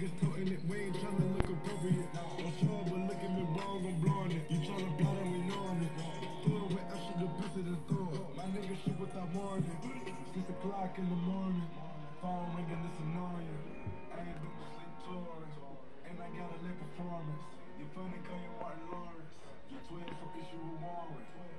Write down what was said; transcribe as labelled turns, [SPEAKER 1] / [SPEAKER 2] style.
[SPEAKER 1] niggas toting it, we ain't trying to look appropriate. I'm sure, but look at me wrong, I'm blowing it. You trying to plot and we knowing it. Throw it with extra the pussy of the thought. My nigga shit without warning. Six o'clock in the morning. Phone ringing, it's annoying. I Ain't been to sleep touring. And I got a lit performance. You funny, call you Martin Lawrence. 12 fuck issue with Warren. All